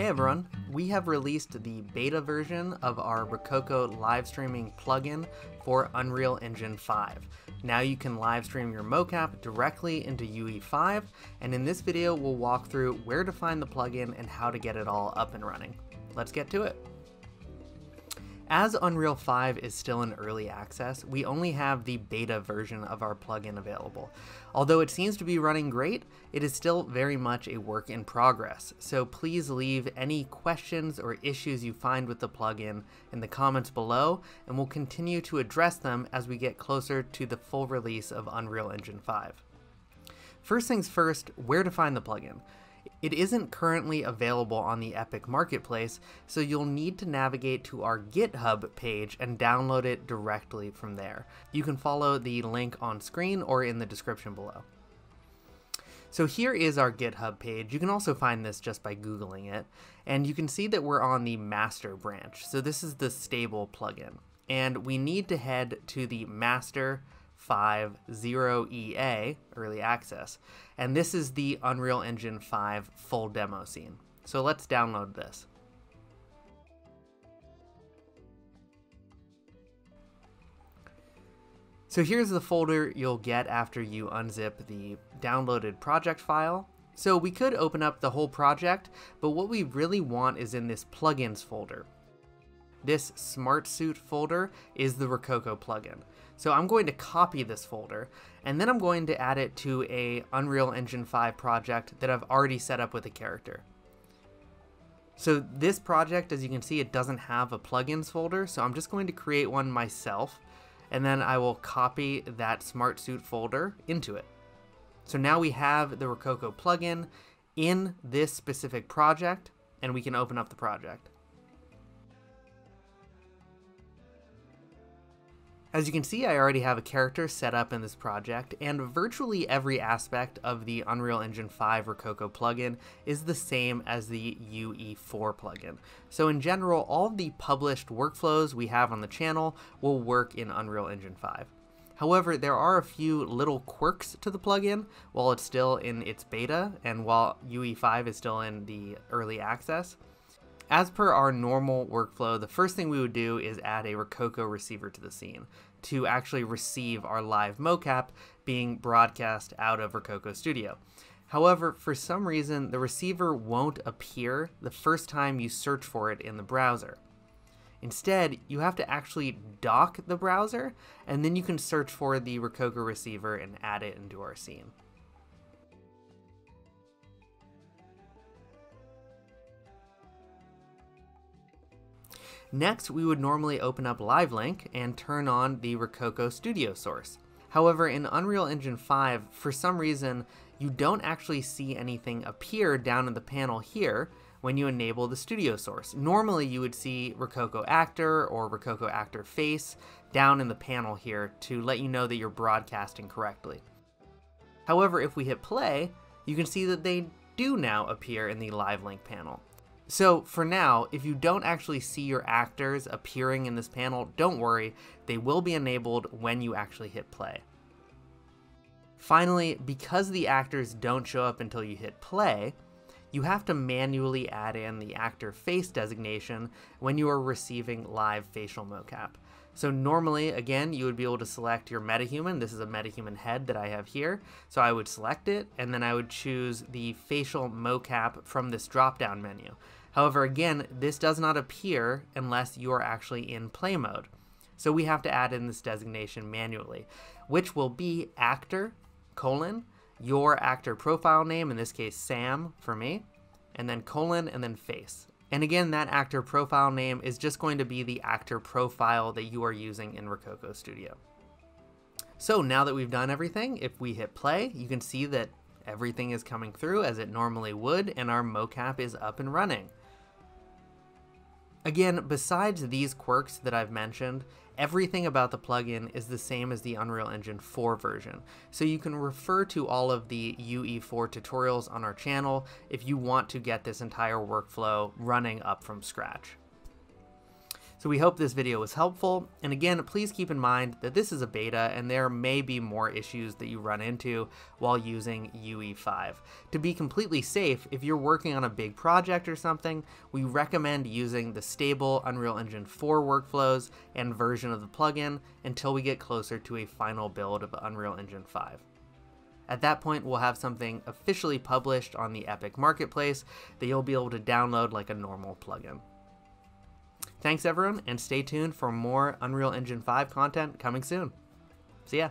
Hey everyone, we have released the beta version of our Rokoko live streaming plugin for Unreal Engine 5. Now you can live stream your mocap directly into UE5, and in this video we'll walk through where to find the plugin and how to get it all up and running. Let's get to it. As Unreal 5 is still in early access, we only have the beta version of our plugin available. Although it seems to be running great, it is still very much a work in progress, so please leave any questions or issues you find with the plugin in the comments below, and we'll continue to address them as we get closer to the full release of Unreal Engine 5. First things first, where to find the plugin. It isn't currently available on the Epic Marketplace, so you'll need to navigate to our GitHub page and download it directly from there. You can follow the link on screen or in the description below. So here is our GitHub page. You can also find this just by Googling it. And you can see that we're on the master branch. So this is the stable plugin. And we need to head to the master 5.0EA early access. And this is the Unreal Engine 5 full demo scene. So let's download this. So here's the folder you'll get after you unzip the downloaded project file. So we could open up the whole project, but what we really want is in this plugins folder. This Smart Suit folder is the Rokoko plugin. So I'm going to copy this folder, and then I'm going to add it to a Unreal Engine 5 project that I've already set up with a character. So this project, as you can see, it doesn't have a plugins folder, so I'm just going to create one myself, and then I will copy that Smart Suit folder into it. So now we have the Rokoko plugin in this specific project, and we can open up the project. As you can see, I already have a character set up in this project, and virtually every aspect of the Unreal Engine 5 Rokoko plugin is the same as the UE4 plugin. So in general, all the published workflows we have on the channel will work in Unreal Engine 5. However, there are a few little quirks to the plugin while it's still in its beta and while UE5 is still in the early access. As per our normal workflow, the first thing we would do is add a Rokoko receiver to the scene to actually receive our live mocap being broadcast out of Rokoko Studio. However, for some reason, the receiver won't appear the first time you search for it in the browser. Instead, you have to actually dock the browser, and then you can search for the Rokoko receiver and add it into our scene. Next, we would normally open up LiveLink and turn on the Rokoko Studio source. However, in Unreal Engine 5, for some reason, you don't actually see anything appear down in the panel here when you enable the studio source. Normally you would see Rokoko Actor or Rokoko Actor Face down in the panel here to let you know that you're broadcasting correctly. However, if we hit play, you can see that they do now appear in the live link panel. So for now, if you don't actually see your actors appearing in this panel, don't worry, they will be enabled when you actually hit play. Finally, because the actors don't show up until you hit play, you have to manually add in the actor face designation when you are receiving live facial mocap. So normally, again, you would be able to select your metahuman. This is a metahuman head that I have here. So I would select it, and then I would choose the facial mocap from this drop-down menu. However, again, this does not appear unless you are actually in play mode. So we have to add in this designation manually, which will be actor, colon, your actor profile name, in this case Sam for me, and then colon and then face. And again, that actor profile name is just going to be the actor profile that you are using in Rokoko Studio. So now that we've done everything, if we hit play, you can see that everything is coming through as it normally would and our mocap is up and running. Again, besides these quirks that I've mentioned, everything about the plugin is the same as the Unreal Engine 4 version, so you can refer to all of the UE4 tutorials on our channel if you want to get this entire workflow running up from scratch. So we hope this video was helpful, and again, please keep in mind that this is a beta and there may be more issues that you run into while using UE5. To be completely safe, if you're working on a big project or something, we recommend using the stable Unreal Engine 4 workflows and version of the plugin until we get closer to a final build of Unreal Engine 5. At that point, we'll have something officially published on the Epic Marketplace that you'll be able to download like a normal plugin. Thanks everyone, and stay tuned for more Unreal Engine 5 content coming soon. See ya!